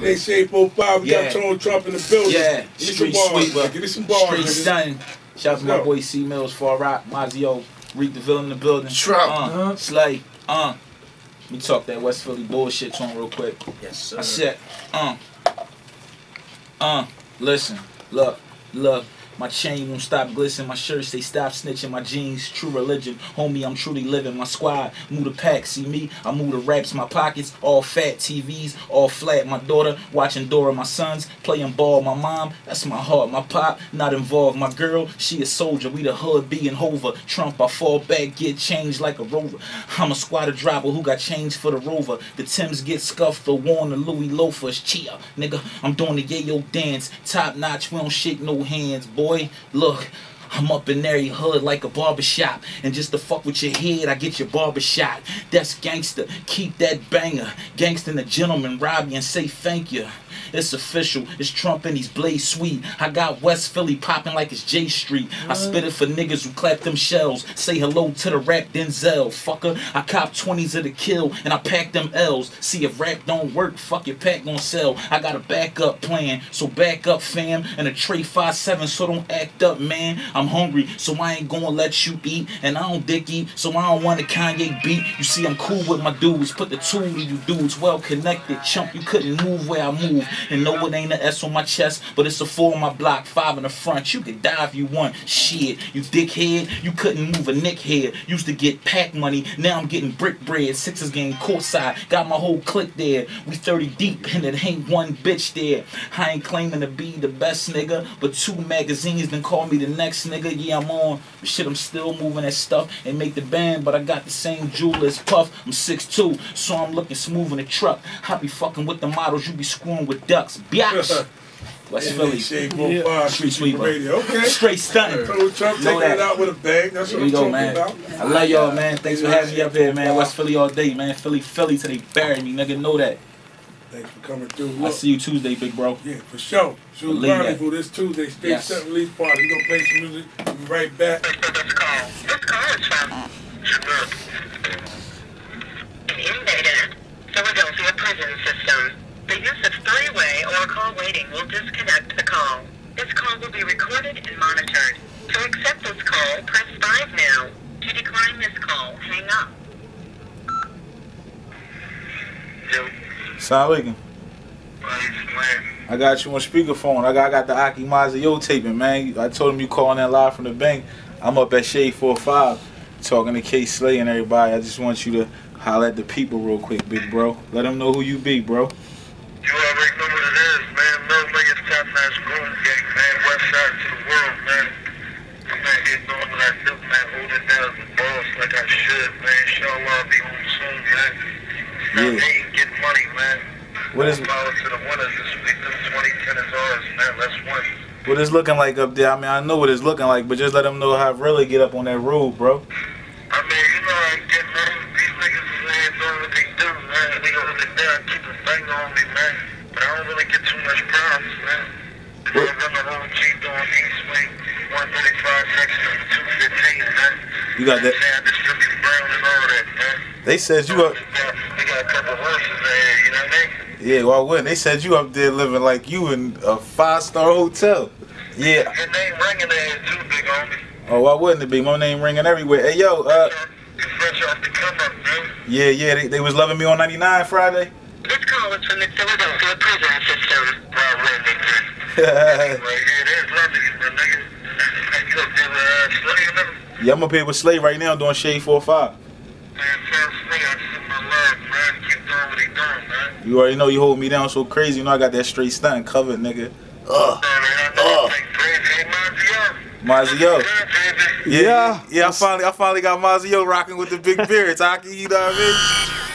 They say 4-5, we Yeah. got Donald Trump in the building. Yeah, Give me some street bars, sweeper. man. Give me some bars, Straight nigga. stunning. Shout out to my Let's boy C Mills, Far Rock, Mazio, Reek the Villain in the building. Trump. Uh, Uh-huh. Slay. Uh. Let me talk that West Philly bullshit to him real quick. Yes, sir. I said, uh, uh, listen, look, look. My chain won't stop glistening, my shirts, they stop snitching, my jeans, true religion. Homie, I'm truly living. My squad, move the pack. See me, I move the raps, my pockets, all fat TVs, all flat. My daughter, watching Dora, my sons, playing ball. My mom, that's my heart. My pop, not involved. My girl, she a soldier. We the hood being hover. Trump, I fall back, get changed like a rover. I'm a squatter driver who got changed for the rover. The Tims get scuffed, the worn, the Louis loafers. Chia, nigga, I'm doing the yayo dance. Top notch, we don't shake no hands, boy. Look. I'm up in every hood like a barbershop. And just to fuck with your head, I get your barber shot. That's gangster. Keep that banger. Gangster and a gentleman rob you and say thank you. It's official. It's Trump and he's Blaze Sweet. I got West Philly popping like it's J Street. I spit it for niggas who clap them shells. Say hello to the rap Denzel. Fucker, I cop 20s of the kill and I pack them L's. See if rap don't work, fuck your pack gon' sell. I got a backup plan, so back up fam. And a tray 5-7, so don't act up man. I'm hungry, so I ain't gonna let you eat. And I don't dick eat, so I don't want a Kanye beat. You see, I'm cool with my dudes. Put the two to you dudes well connected. Chump, you couldn't move where I move. And no, it ain't an S on my chest, but it's a four on my block, five in the front. You could die if you want. Shit, you dickhead, you couldn't move a nick head. Used to get pack money, now I'm getting brick bread. Sixers game courtside, got my whole clique there. We 30 deep, and it ain't one bitch there. I ain't claiming to be the best nigga, but two magazines then call me the next nigga. Yeah, I'm on. But shit, I'm still moving that stuff and make the band, but I got the same jewel as Puff. I'm 6'2, so I'm looking smooth in the truck. I be fucking with the models, you be screwing with ducks. Biatch. West Philly. Shade Yeah. 4-5, Street Street sweeper. Radio. Okay. Straight stunting. Donald Trump Know taking that. it out with a bang. That's Here what I'm go, talking man. about. I love y'all, man. Thanks for having me up here, man. West Philly all day, man. Philly, Philly till they bury me, nigga. Know that. Thanks for coming through. I Look, see you Tuesday, big bro. yeah, for sure. Shoot Believe that. Rendezvous this Tuesday, State Yes. 7 release party. We're going to play some music. We'll be right back. This call. This call is from an inmate Philadelphia prison system. The use of three-way or call waiting will disconnect the call. This call will be recorded and monitored. To accept this call, press 5 now. To decline this call, hang up. Yo, Salam. I got you on speakerphone. I got, I got the Aki Mazio taping, man. I told him you calling in live from the bank. I'm up at Shade 45 talking to Kay Slay and everybody. I just want you to holler at the people real quick, big bro. Let them know who you be, bro. You already know what it is, man. Lil Niggas Top Notch Goon Gang, man. West side to the world, man. I'm out here doing what I do, man. Holding down the boss like I should, man. Inshallah, I'll be home soon, man. Now, Yeah. hey, get money, man. What is- power to the winners this week. This 2010 is ours, man. Let's win. What it's looking like up there? I mean, I know what it's looking like, but just let them know how I really get up on that road, bro. I mean, you know, I get man. These niggas is doing what they do, man. They hold it down, keep a finger on me, man. But I don't really get too much problems, man. What- run the whole Jeep on East Wing, 135 section of 215, man. You got that- Man, I distribute brown and all that, man. They said you up. We got a couple horses in here, you know what I mean? Yeah, why wouldn't they said you up there living like you in a five star hotel? Yeah. Your name ringing in here too, big homie. Oh, why wouldn't it be? My name ringing everywhere. Hey, yo, uh, fresh off the come yeah, yeah, they, they was loving me on 99 Friday. This call is from the Philadelphia prison system. Right, right, yeah, Right here, there's loving you, my nigga. You up there with uh, Slay them? I'm up here with Slay right now doing Shade 45. Man, tell I send man. Keep doing what he doing, man. You already know you hold me down so crazy. You know I got that straight stunt covered, nigga. Ugh. Oh. Like, Mazio. Mazio. Good, baby. Yeah, yeah, I finally, I finally got Mazio rocking with the big beard. Taki, you know what I mean?